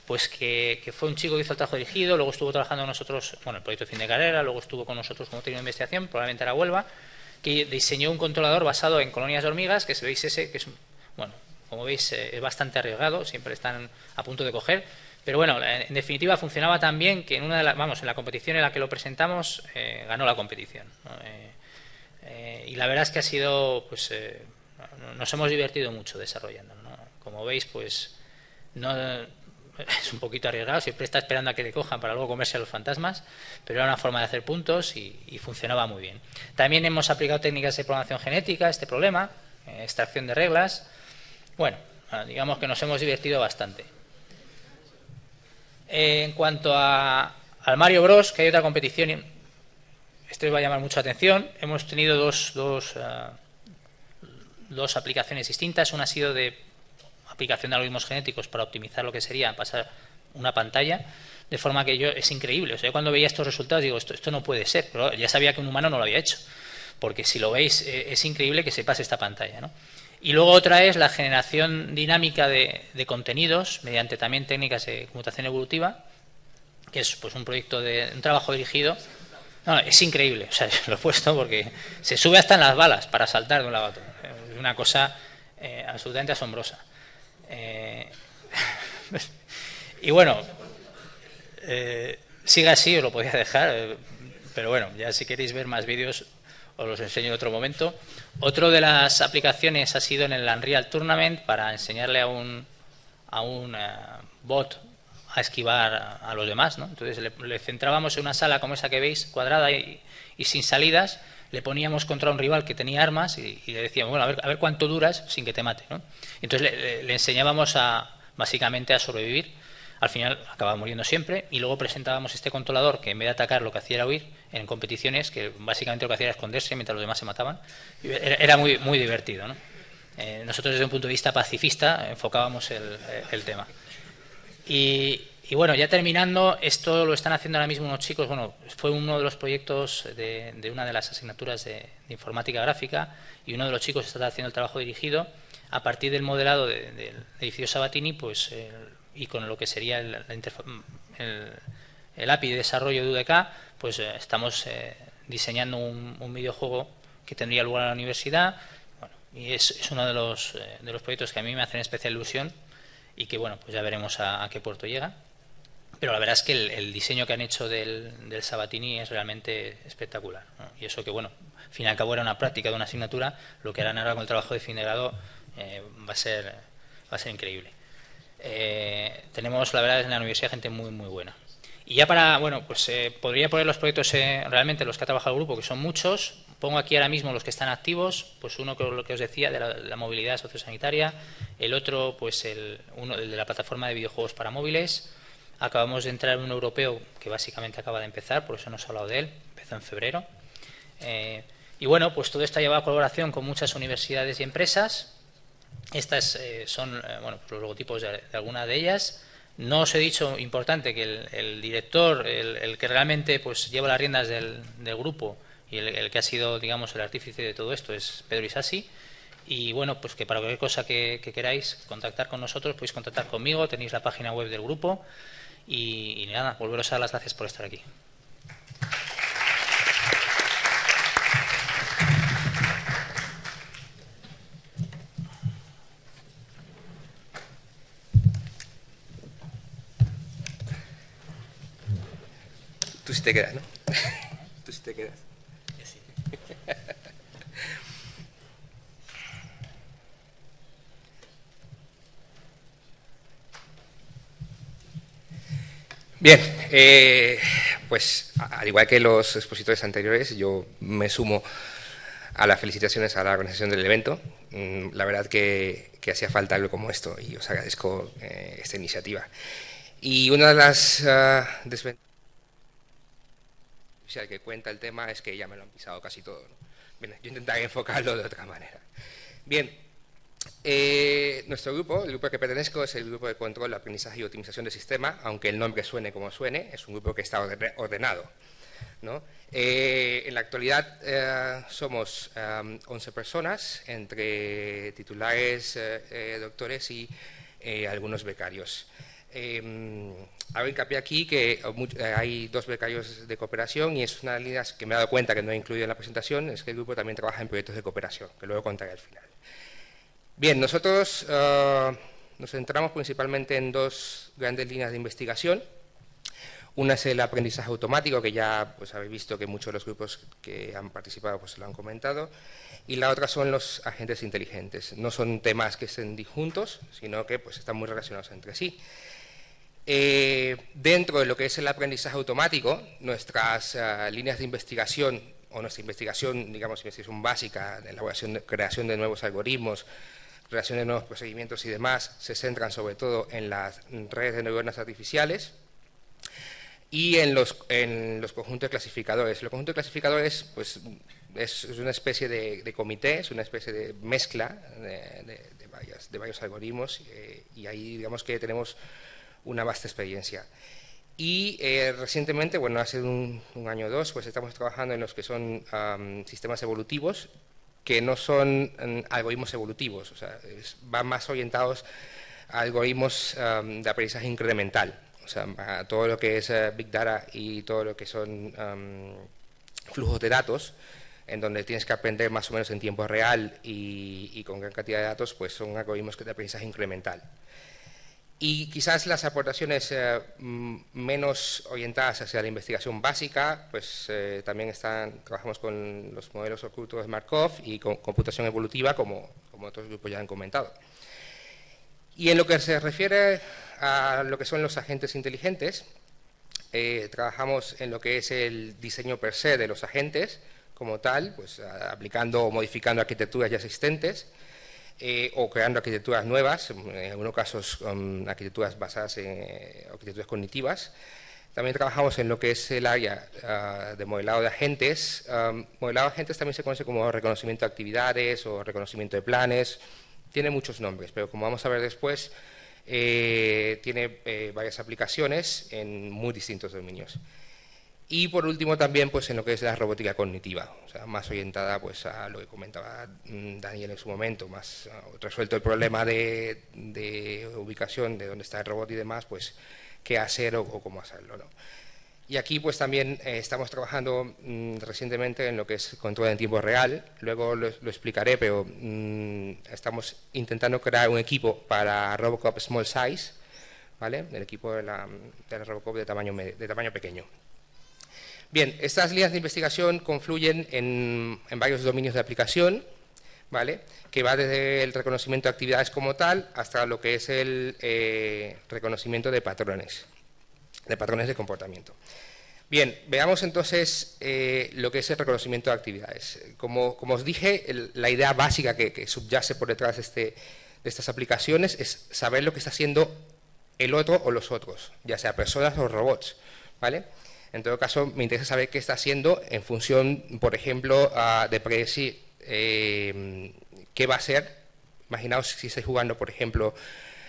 pues que, fue un chico que hizo el trabajo dirigido, luego estuvo trabajando con nosotros, bueno, el proyecto de fin de carrera, luego estuvo con nosotros como técnico de investigación, probablemente era Huelva, que diseñó un controlador basado en colonias de hormigas, que se veis ese, que es, bueno, como veis eh, es bastante arriesgado, siempre están a punto de coger, pero bueno, en definitiva funcionaba tan bien que en una de las, vamos, en la competición en la que lo presentamos, eh, ganó la competición. Eh, y la verdad es que ha sido, pues, nos hemos divertido mucho desarrollando. Como veis, pues, no es un poquito arriesgado, siempre está esperando a que le cojan para luego comerse a los fantasmas, pero era una forma de hacer puntos y, funcionaba muy bien. También hemos aplicado técnicas de programación genética a este problema, eh, extracción de reglas. Bueno, ah, digamos que nos hemos divertido bastante. en cuanto a, al Mario Bros, que hay otra competición, esto os va a llamar mucha atención. Hemos tenido dos, dos, ah, dos aplicaciones distintas. Una ha sido de aplicación de algoritmos genéticos para optimizar lo que sería pasar una pantalla, de forma que yo es increíble. O sea, yo cuando veía estos resultados digo, esto, esto no puede ser, pero ya sabía que un humano no lo había hecho, porque si lo veis eh, es increíble que se pase esta pantalla. ¿no? Y luego otra es la generación dinámica de, contenidos mediante también técnicas de computación evolutiva, que es pues un proyecto de un trabajo dirigido. Es increíble, o sea, lo he puesto porque se sube hasta en las balas para saltar de un lado a otro. Es una cosa eh, absolutamente asombrosa. Eh, y bueno, eh, siga así, os lo podía dejar, eh, pero bueno, ya si queréis ver más vídeos os los enseño en otro momento. Otro de las aplicaciones ha sido en el Unreal Tournament para enseñarle a un, a un eh, bot a esquivar a, los demás. ¿no? Entonces le, centrábamos en una sala como esa que veis, cuadrada y, sin salidas, le poníamos contra un rival que tenía armas y, le decíamos, bueno, a ver, a ver, cuánto duras sin que te mate. ¿no? Entonces le, enseñábamos a, básicamente a sobrevivir al final acababa muriendo siempre y luego presentábamos este controlador que en vez de atacar lo que hacía era huir en competiciones, que básicamente lo que hacía era esconderse mientras los demás se mataban. Era, muy, muy divertido. Eh, nosotros desde un punto de vista pacifista enfocábamos el, tema. Y, bueno, ya terminando, esto lo están haciendo ahora mismo unos chicos, bueno, fue uno de los proyectos de, una de las asignaturas de, informática gráfica y uno de los chicos está haciendo el trabajo dirigido a partir del modelado del edificio Sabatini, pues y con lo que sería el, el, API de desarrollo de UDK, pues eh, estamos eh, diseñando un, videojuego que tendría lugar en la universidad. y es, uno de los, eh, de los proyectos que a mí me hacen especial ilusión y que bueno, pues ya veremos a, qué puerto llega. Pero la verdad es que el, diseño que han hecho del, Sabatini es realmente espectacular. Y eso que, bueno, al fin y al cabo era una práctica de una asignatura, lo que harán ahora con el trabajo de fin de grado va, a ser, va a ser increíble. Eh, tenemos, la verdad, en la universidad gente muy, muy buena. Y ya para, bueno, pues eh, podría poner los proyectos eh, realmente los que ha trabajado el grupo, que son muchos. Pongo aquí ahora mismo los que están activos, pues uno que lo que os decía de la, movilidad sociosanitaria, el otro, pues el, uno el de la plataforma de videojuegos para móviles. Acabamos de entrar en un europeo que básicamente acaba de empezar, por eso no se ha hablado de él, empezó en febrero. y bueno, pues todo esto ha llevado a colaboración con muchas universidades y empresas, estas eh, son eh, bueno, pues los logotipos de, alguna de ellas. No os he dicho, importante, que el, director, el, que realmente pues, lleva las riendas del, grupo y el, que ha sido, digamos, el artífice de todo esto es Pedro Isasi. Y bueno, pues que para cualquier cosa que, queráis contactar con nosotros, podéis contactar conmigo, tenéis la página web del grupo. Y, y nada, volveros a dar las gracias por estar aquí. Tú sí te quedas, ¿no? Tú sí te quedas. Bien, eh, pues al igual que los expositores anteriores, yo me sumo a las felicitaciones a la organización del evento. Mm, la verdad que, hacía falta algo como esto y os agradezco eh, esta iniciativa. Y una de las uh, desventajas el que cuenta el tema es que ya me lo han pisado casi todo. Bien, yo intentaré enfocarlo de otra manera. Bien, eh, nuestro grupo, el grupo al que pertenezco, es el grupo de control, aprendizaje y optimización del sistema, aunque el nombre suene como suene, es un grupo que está ordenado. Eh, en la actualidad eh, somos 11 personas, entre titulares, doctores y algunos becarios. Eh, hago hincapié aquí que eh, hay dos becarios de cooperación y es una de las líneas que me he dado cuenta que no he incluido en la presentación, es que el grupo también trabaja en proyectos de cooperación, que luego contaré al final. Bien, nosotros eh, nos centramos principalmente en dos grandes líneas de investigación. Una es el aprendizaje automático, que ya pues, habéis visto que muchos de los grupos que han participado pues, lo han comentado, y la otra son los agentes inteligentes. No son temas que estén disjuntos, sino que pues, están muy relacionados entre sí. Eh, dentro de lo que es el aprendizaje automático, nuestras eh, líneas de investigación o nuestra investigación, digamos, investigación básica, elaboración, creación de nuevos algoritmos, creación de nuevos procedimientos y demás, se centran sobre todo en las redes de neuronas artificiales y en los, en los conjuntos de clasificadores. Los conjuntos de clasificadores, pues, es, una especie de, comité, es una especie de mezcla de varias, de varios algoritmos y ahí digamos que tenemos una vasta experiencia. Y recientemente, bueno, hace un, año o dos, pues estamos trabajando en los que son sistemas evolutivos que no son mm, algoritmos evolutivos, o sea, van más orientados a algoritmos de aprendizaje incremental, o sea, a todo lo que es eh, Big Data y todo lo que son flujos de datos, en donde tienes que aprender más o menos en tiempo real y, con gran cantidad de datos, pues son algoritmos de aprendizaje incremental. Y quizás las aportaciones eh, menos orientadas hacia la investigación básica, pues eh, también están, trabajamos con los modelos ocultos de Markov y con computación evolutiva, como, otros grupos ya han comentado. Y en lo que se refiere a lo que son los agentes inteligentes, eh, trabajamos en lo que es el diseño per se de los agentes como tal, pues aplicando o modificando arquitecturas ya existentes, eh, o creando arquitecturas nuevas, en algunos casos arquitecturas basadas en eh, arquitecturas cognitivas. También trabajamos en lo que es el área ah, de modelado de agentes. modelado de agentes también se conoce como reconocimiento de actividades o reconocimiento de planes. Tiene muchos nombres, pero como vamos a ver después, eh, tiene varias aplicaciones en muy distintos dominios. Y por último también pues en lo que es la robótica cognitiva, o sea, más orientada pues a lo que comentaba mm, Daniel en su momento, más ah, resuelto el problema de, ubicación, de dónde está el robot y demás, pues qué hacer o, cómo hacerlo. Y aquí pues también eh, estamos trabajando mm, recientemente en lo que es control en tiempo real, luego lo, explicaré, pero mm, estamos intentando crear un equipo para Robocop Small Size, ¿vale? el equipo de la, de Robocop de tamaño, de tamaño pequeño. Bien, estas líneas de investigación confluyen en, varios dominios de aplicación, ¿vale? que va desde el reconocimiento de actividades como tal hasta lo que es el eh, reconocimiento de patrones, de patrones de comportamiento. Bien, veamos entonces eh, lo que es el reconocimiento de actividades. Como, os dije, la idea básica que, subyace por detrás de, este, de estas aplicaciones es saber lo que está haciendo el otro o los otros, ya sea personas o robots. ¿vale? En todo caso, me interesa saber qué está haciendo en función, por ejemplo, de predecir eh, qué va a ser. Imaginaos si estáis jugando, por ejemplo,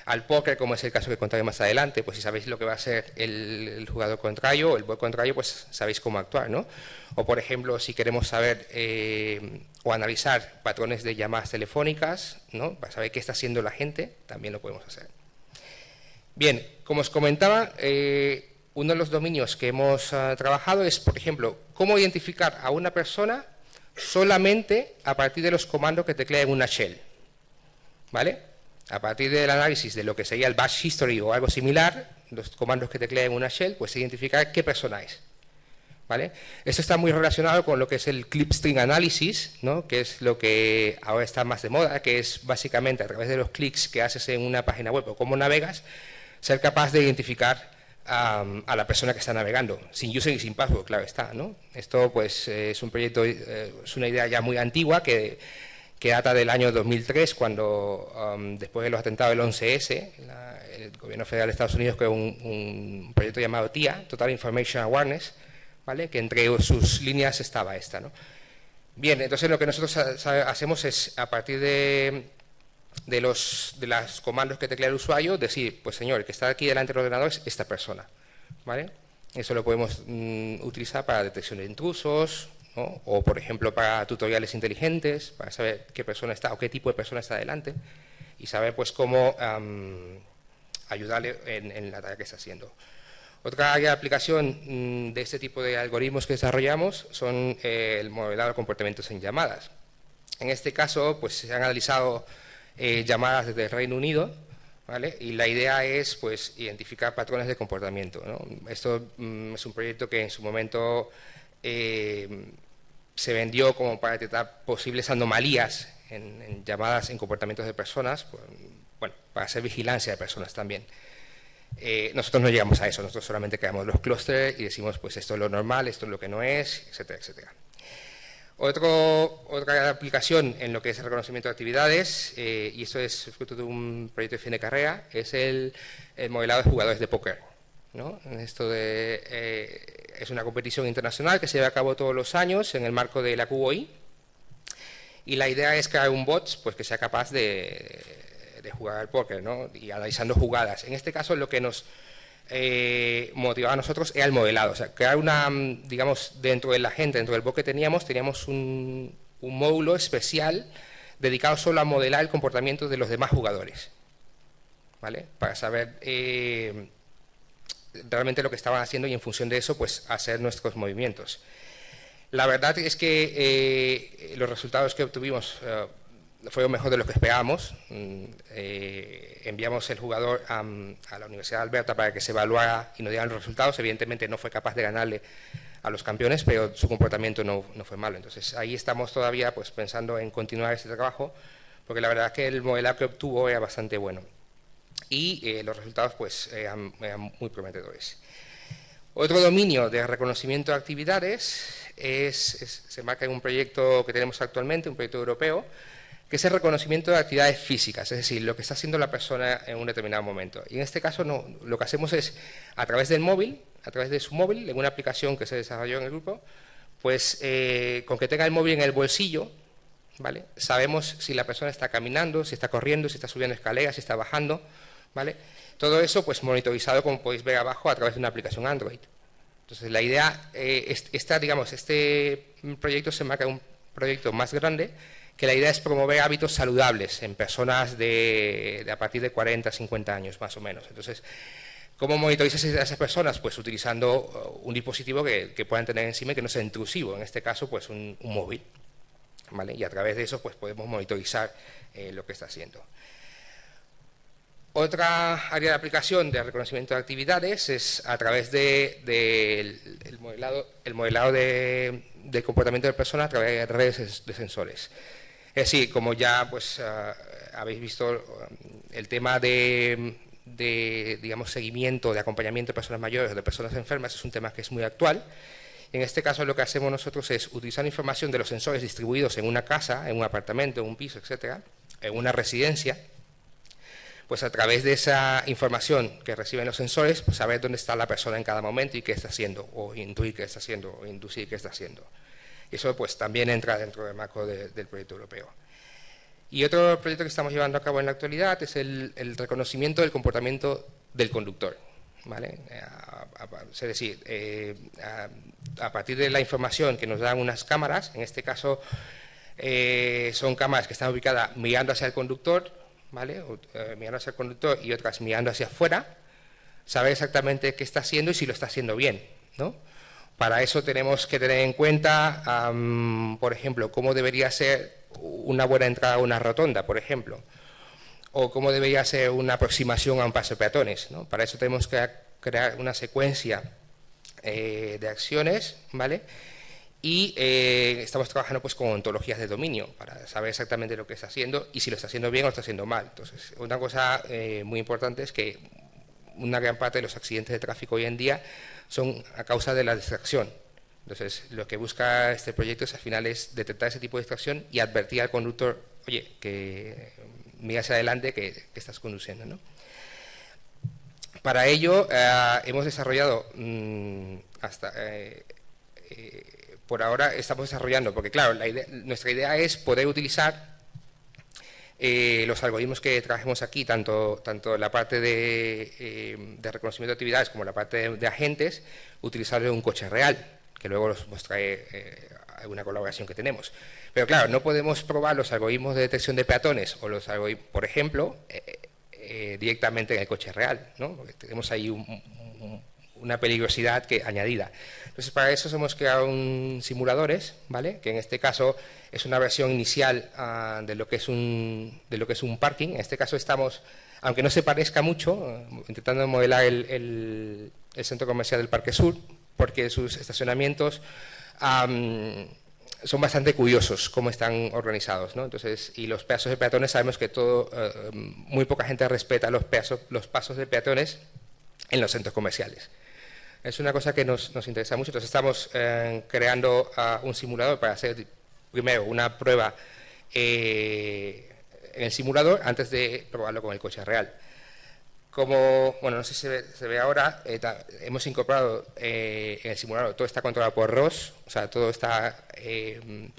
al póker, como es el caso que contaré más adelante, pues si sabéis lo que va a hacer el, jugador contrario o el buen contrario, pues sabéis cómo actuar, ¿no? O, por ejemplo, si queremos saber eh, o analizar patrones de llamadas telefónicas, ¿no? Para saber qué está haciendo la gente, también lo podemos hacer. Bien, como os comentaba, eh, uno de los dominios que hemos ah, trabajado es, por ejemplo, cómo identificar a una persona solamente a partir de los comandos que teclea en una shell. ¿Vale? A partir del análisis de lo que sería el bash history o algo similar, los comandos que teclea en una shell, pues identificar qué persona es. ¿Vale? Esto está muy relacionado con lo que es el clipstring analysis, ¿no? que es lo que ahora está más de moda, que es básicamente a través de los clics que haces en una página web o cómo navegas, ser capaz de identificar a, la persona que está navegando, sin user y sin password, claro está. ¿no? Esto pues es un proyecto, eh, es una idea ya muy antigua que, que data del año 2003, cuando después de los atentados del 11S, el gobierno federal de Estados Unidos creó un, proyecto llamado TIA, Total Information Awareness, ¿vale? que entre sus líneas estaba esta. ¿no? Bien, entonces lo que nosotros hacemos es, a partir de de los de los comandos que teclea el usuario, decir, pues señor, el que está aquí delante del ordenador es esta persona. ¿vale? Eso lo podemos mm, utilizar para detección de intrusos, o por ejemplo para tutoriales inteligentes, para saber qué persona está o qué tipo de persona está delante, y saber pues cómo ayudarle en, la tarea que está haciendo. Otra área de aplicación mm, de este tipo de algoritmos que desarrollamos son eh, el modelado de comportamientos en llamadas. En este caso, pues se han analizado eh, llamadas desde el Reino Unido, ¿vale? Y la idea es, pues, identificar patrones de comportamiento. Esto mm, es un proyecto que en su momento eh, se vendió como para detectar posibles anomalías en, llamadas en comportamientos de personas, bueno, para hacer vigilancia de personas también. Eh, nosotros no llegamos a eso, nosotros solamente creamos los clústeres y decimos, pues esto es lo normal, esto es lo que no es, etcétera, etcétera otra aplicación en lo que es el reconocimiento de actividades, eh, y esto es fruto de un proyecto de fin de carrera, es el, modelado de jugadores de póker. Esto eh, es una competición internacional que se lleva a cabo todos los años en el marco de la QOI, y la idea es crear un bot pues, que sea capaz de, jugar al póker, ¿no? Y analizando jugadas. En este caso, lo que nos eh, motivaba a nosotros era el modelado. O sea, crear una, mm, digamos, dentro de la gente, dentro del bloque que teníamos, teníamos un, módulo especial dedicado solo a modelar el comportamiento de los demás jugadores. ¿Vale? Para saber eh, realmente lo que estaban haciendo y en función de eso, pues hacer nuestros movimientos. La verdad es que eh, los resultados que obtuvimos fue mejor de lo que esperábamos. Mm, eh, enviamos el jugador a, la Universidad de Alberta para que se evaluara y nos dieran los resultados. Evidentemente no fue capaz de ganarle a los campeones, pero su comportamiento no, fue malo. Entonces ahí estamos todavía pues, pensando en continuar este trabajo, porque la verdad es que el modelo que obtuvo era bastante bueno. Y eh, los resultados pues, eran, muy prometedores. Otro dominio de reconocimiento de actividades es, se marca en un proyecto que tenemos actualmente, un proyecto europeo, que es el reconocimiento de actividades físicas, es decir, lo que está haciendo la persona en un determinado momento. Y en este caso no, lo que hacemos es, a través del móvil, a través de su móvil, en una aplicación que se desarrolló en el grupo, pues eh, con que tenga el móvil en el bolsillo, ¿vale? sabemos si la persona está caminando, si está corriendo, si está subiendo escaleras, si está bajando, ¿vale? todo eso pues monitorizado, como podéis ver abajo, a través de una aplicación Android. Entonces la idea, eh, digamos, este proyecto se marca un proyecto más grande, que la idea es promover hábitos saludables en personas de, a partir de 40, 50 años más o menos. Entonces, ¿cómo monitorizas a esas personas? Pues utilizando uh, un dispositivo que, puedan tener encima y que no sea intrusivo, en este caso pues un, móvil. ¿vale? Y a través de eso pues podemos monitorizar eh, lo que está haciendo. Otra área de aplicación de reconocimiento de actividades es a través del de, modelado, el modelado de, comportamiento de personas a través de redes de sensores. Es decir, como ya pues ah, habéis visto, el tema de, digamos, seguimiento, de acompañamiento de personas mayores o de personas enfermas es un tema que es muy actual. En este caso lo que hacemos nosotros es utilizar información de los sensores distribuidos en una casa, en un apartamento, en un piso, etcétera, en una residencia, pues a través de esa información que reciben los sensores, pues saber dónde está la persona en cada momento y qué está haciendo, o intuir qué está haciendo, o inducir qué está haciendo. Eso pues también entra dentro del marco del proyecto europeo. Y otro proyecto que estamos llevando a cabo en la actualidad es el, reconocimiento del comportamiento del conductor. ¿vale? es decir, eh, a, partir de la información que nos dan unas cámaras, en este caso eh, son cámaras que están ubicadas mirando hacia el conductor, ¿vale? Eh, mirando hacia el conductor y otras mirando hacia afuera, saber exactamente qué está haciendo y si lo está haciendo bien. ¿no? Para eso tenemos que tener en cuenta, por ejemplo, cómo debería ser una buena entrada a una rotonda, por ejemplo, o cómo debería ser una aproximación a un paso peatones. Para eso tenemos que crear una secuencia eh, de acciones, ¿vale? Y eh, estamos trabajando pues con ontologías de dominio para saber exactamente lo que está haciendo y si lo está haciendo bien o lo está haciendo mal. Entonces, una cosa eh, muy importante es que una gran parte de los accidentes de tráfico hoy en día son a causa de la distracción. Entonces, lo que busca este proyecto es al final es detectar ese tipo de distracción y advertir al conductor, oye, que mira hacia adelante que, estás conduciendo. ¿no? Para ello, eh, hemos desarrollado mm, hasta... Eh, eh, por ahora estamos desarrollando, porque claro, nuestra idea es poder utilizar eh, los algoritmos que trabajemos aquí, tanto, tanto la parte de, eh, reconocimiento de actividades como la parte de, agentes, utilizarlo un coche real, que luego los mostraré eh, alguna colaboración que tenemos. Pero claro, no podemos probar los algoritmos de detección de peatones o los algoritmos, por ejemplo, directamente en el coche real, ¿no? tenemos ahí una peligrosidad que, añadida. Entonces, para eso hemos creado un simuladores, ¿vale? Que en este caso es una versión inicial ah, de, lo que es un, de lo que es un parking. En este caso estamos, aunque no se parezca mucho, intentando modelar el, centro comercial del Parque Sur, porque sus estacionamientos son bastante curiosos cómo están organizados, ¿no? Entonces, y los pasos de peatones sabemos que todo, eh, muy poca gente respeta los, los pasos de peatones en los centros comerciales. Es una cosa que nos, interesa mucho. Entonces estamos eh, creando ah, un simulador para hacer primero una prueba eh, en el simulador antes de probarlo con el coche real. Como, bueno, no sé si se ve, ahora, eh, hemos incorporado en el simulador, todo está controlado por ROS, o sea, todo está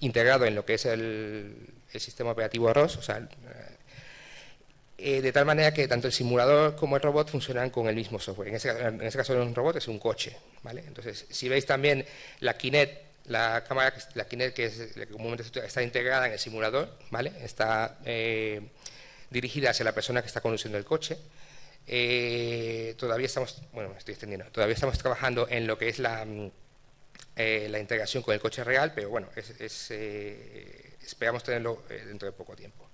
integrado en lo que es el, el sistema operativo ROS, o sea, eh, de tal manera que tanto el simulador como el robot funcionan con el mismo software. En ese, en ese caso, un robot es un coche. ¿vale? Entonces, si veis también la Kinect, la cámara, la Kinect que, es, que comúnmente está integrada en el simulador, ¿vale? está eh, dirigida hacia la persona que está conduciendo el coche. Eh, todavía estamos, bueno, estoy extendiendo, todavía estamos trabajando en lo que es la, mm, la integración con el coche real, pero bueno, es, esperamos tenerlo dentro de poco tiempo.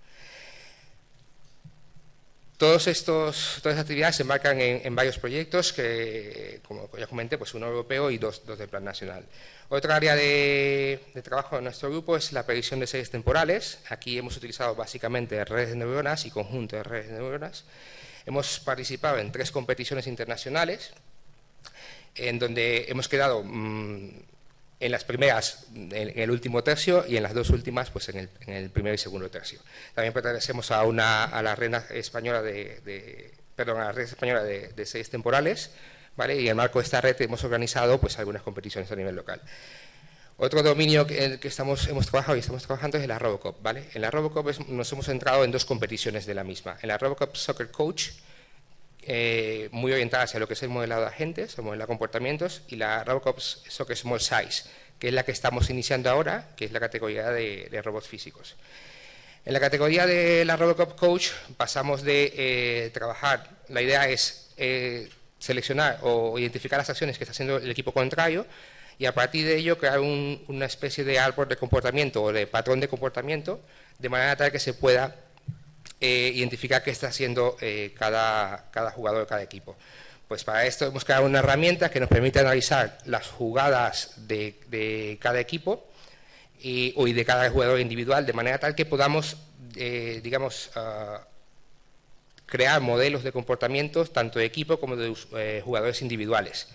Todos estos, todas estas actividades se enmarcan en, varios proyectos que, como ya comenté, pues uno europeo y dos, dos del plan nacional. Otra área de, trabajo de nuestro grupo es la predicción de series temporales. Aquí hemos utilizado básicamente redes de neuronas y conjuntos de redes de neuronas. Hemos participado en tres competiciones internacionales en donde hemos quedado mm, en las primeras en, el último tercio y en las dos últimas pues en el, en el primer y segundo tercio. También pertenecemos a, una, a la red española de, perdón, a la red española de, seis temporales, ¿vale? y en el marco de esta red hemos organizado pues algunas competiciones a nivel local. Otro dominio que, que estamos, hemos trabajado y estamos trabajando es la Robocop. ¿vale? En la Robocop nos hemos centrado en dos competiciones de la misma. En la Robocop Soccer Coach, eh, muy orientada hacia lo que es el modelado de agentes, el modelado de comportamientos, y la Robocop Soccer Small Size, que es la que estamos iniciando ahora, que es la categoría de, robots físicos. En la categoría de la Robocop Coach pasamos de eh, trabajar, la idea es eh, seleccionar o identificar las acciones que está haciendo el equipo contrario y a partir de ello crear una especie de árbol de comportamiento o de patrón de comportamiento de manera tal que se pueda eh, identificar qué está haciendo eh, cada, jugador de cada equipo. Pues para esto hemos creado una herramienta que nos permite analizar las jugadas de, cada equipo y, de cada jugador individual, de manera tal que podamos, eh, digamos, ah, crear modelos de comportamientos tanto de equipo como de jugadores individuales.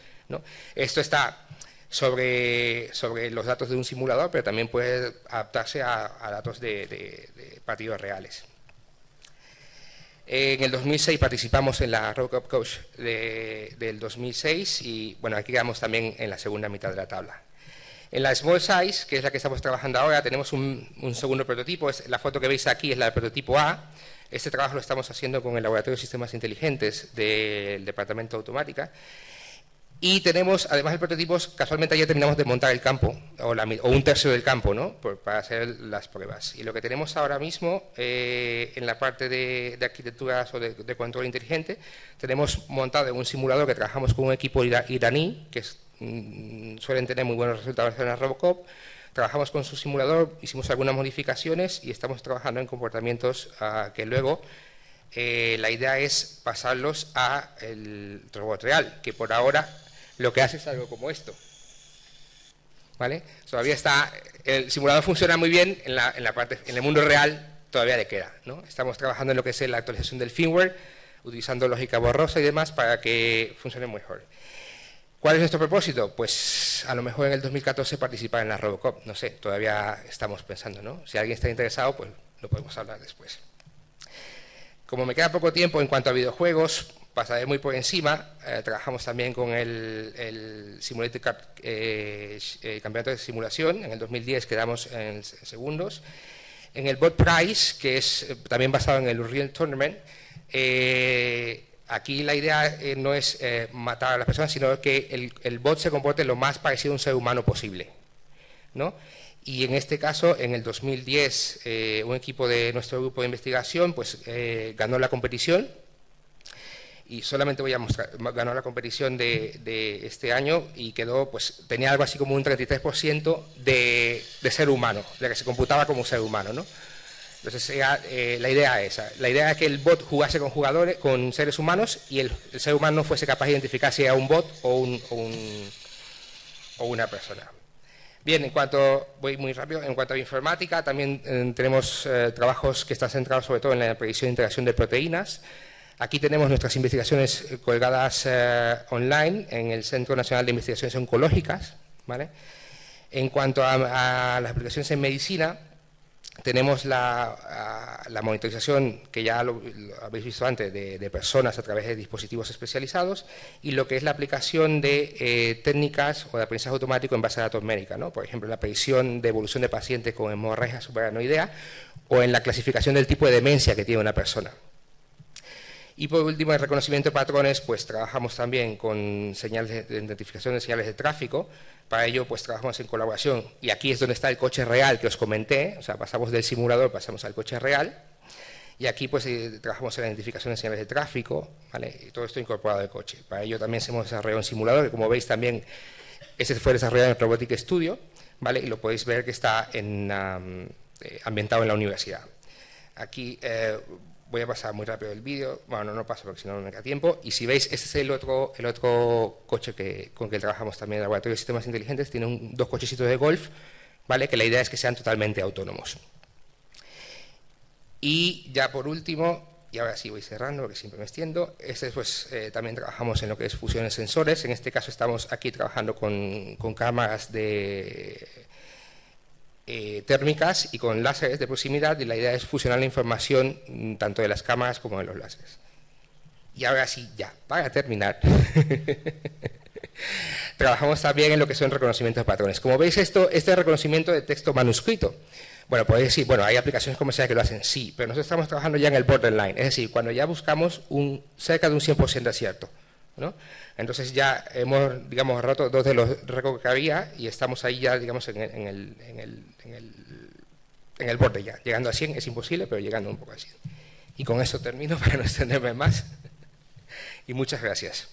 Esto está sobre los datos de un simulador, pero también puede adaptarse a, datos de partidos reales. En el 2006 participamos en la Rock Up Coach del 2006 y bueno, aquí quedamos también en la segunda mitad de la tabla. En la Small Size, que es la que estamos trabajando ahora, tenemos un, segundo prototipo. La foto que veis aquí es la del prototipo A. Este trabajo lo estamos haciendo con el Laboratorio de Sistemas Inteligentes del Departamento de Automática. Y tenemos, además de prototipos, casualmente ya terminamos de montar el campo, o, un tercio del campo, ¿no? para hacer las pruebas. Y lo que tenemos ahora mismo, eh, en la parte de, arquitecturas o de, control inteligente, tenemos montado un simulador que trabajamos con un equipo iraní, que mm, suelen tener muy buenos resultados en la Robocop. Trabajamos con su simulador, hicimos algunas modificaciones y estamos trabajando en comportamientos ah, que luego eh, la idea es pasarlos a el robot real, que por ahora lo que hace es algo como esto. ¿Vale? Todavía está, el simulador funciona muy bien, en, la, parte, en el mundo real todavía le queda. ¿no? Estamos trabajando en lo que es la actualización del firmware, utilizando lógica borrosa y demás para que funcione mejor. ¿Cuál es nuestro propósito? Pues a lo mejor en el 2014 participar en la Robocop, no sé, todavía estamos pensando, ¿no? Si alguien está interesado, pues lo podemos hablar después. Como me queda poco tiempo en cuanto a videojuegos, pasaré muy por encima. Eh, trabajamos también con el, el Simulator eh, eh, Campeonato de Simulación. En el 2010 quedamos en, segundos. En el Bot Prize, que es también basado en el Unreal Tournament, aquí la idea no es matar a las personas, sino que el, el, bot se comporte lo más parecido a un ser humano posible. ¿no? Y en este caso, en el 2010, un equipo de nuestro grupo de investigación pues, ganó la competición y solamente voy a mostrar, ganó la competición de, este año y quedó, pues tenía algo así como un 33% de, de, ser humano, de que se computaba como ser humano, ¿no? Entonces eh, la idea es esa, la idea es que el bot jugase con jugadores, con seres humanos y el, ser humano fuese capaz de identificar si era un bot o, un, o, una persona. Bien, en cuanto, voy muy rápido, en cuanto a informática, también eh, tenemos eh, trabajos que están centrados sobre todo en la predicción de integración de proteínas, Aquí tenemos nuestras investigaciones eh, colgadas eh, online en el Centro Nacional de Investigaciones Oncológicas. En cuanto a, las aplicaciones en medicina, tenemos la, monitorización, que ya habéis visto antes, de, personas a través de dispositivos especializados y lo que es la aplicación de eh, técnicas o de aprendizaje automático en base a datos médicos. Por ejemplo, la predicción de evolución de pacientes con hemorragia subaranoidea o en la clasificación del tipo de demencia que tiene una persona. Y por último, en reconocimiento de patrones, pues trabajamos también con señales de identificación de señales de tráfico. Para ello, pues trabajamos en colaboración. Y aquí es donde está el coche real que os comenté. O sea, pasamos del simulador, pasamos al coche real. Y aquí pues eh, trabajamos en la identificación de señales de tráfico, ¿vale? Y todo esto incorporado al coche. Para ello también hemos desarrollado un simulador, que como veis también, ese fue desarrollado en el Robotic Studio, ¿vale? Y lo podéis ver que está en, eh, ambientado en la universidad. Aquí eh, voy a pasar muy rápido el vídeo, bueno, no, no paso porque si no me queda tiempo, y si veis, este es el otro, el otro coche que, con que trabajamos también en el Laboratorio de Sistemas Inteligentes, tiene dos cochecitos de golf, ¿vale? Que la idea es que sean totalmente autónomos. Y ya por último, y ahora sí voy cerrando porque siempre me extiendo, este, pues, eh, también trabajamos en lo que es fusiones sensores. En este caso estamos aquí trabajando con, cámaras de, eh, térmicas y con láseres de proximidad y la idea es fusionar la información mm, tanto de las cámaras como de los láseres. Y ahora sí, ya, para terminar, trabajamos también en lo que son reconocimientos de patrones. Como veis, esto, este es reconocimiento de texto manuscrito. Bueno, podéis decir, bueno, hay aplicaciones comerciales que lo hacen, sí, pero nosotros estamos trabajando ya en el borderline, es decir, cuando ya buscamos un, cerca de un 100% de acierto. ¿no? Entonces ya hemos, digamos, roto dos de los récords que había y estamos ahí ya, digamos, en el, en el, en el, en el, borde ya. Llegando a 100 es imposible, pero llegando un poco a 100. Y con eso termino para no extenderme más. y muchas gracias.